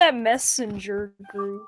that messenger group.